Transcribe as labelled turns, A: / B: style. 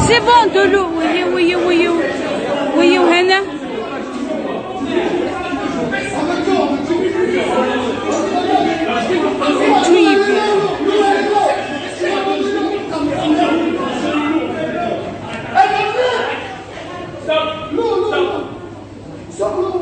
A: C'est bon de l'eau, oui, oui, oui, oui, Stop! Stop!